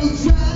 be trying.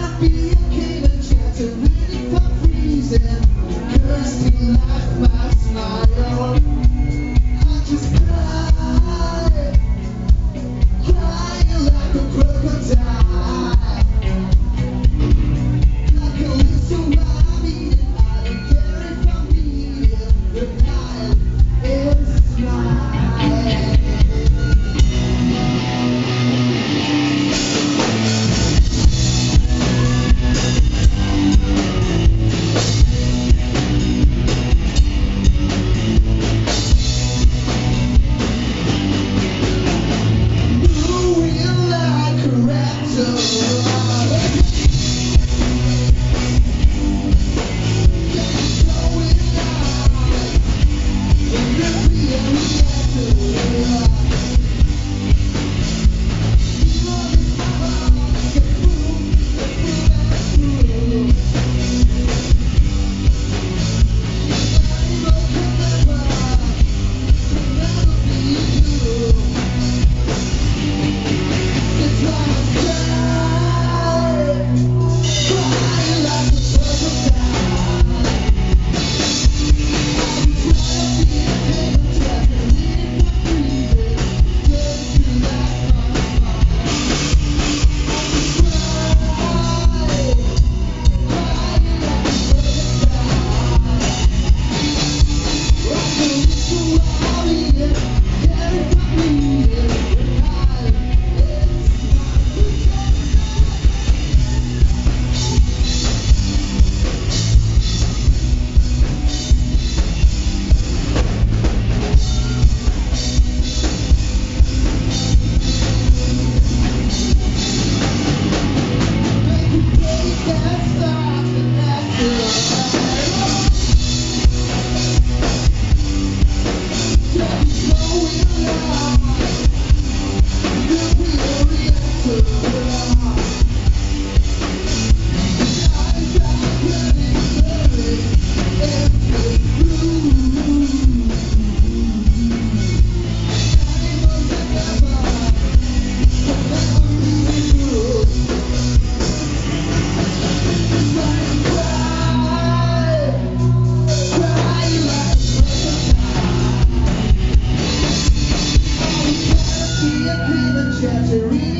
chance to read.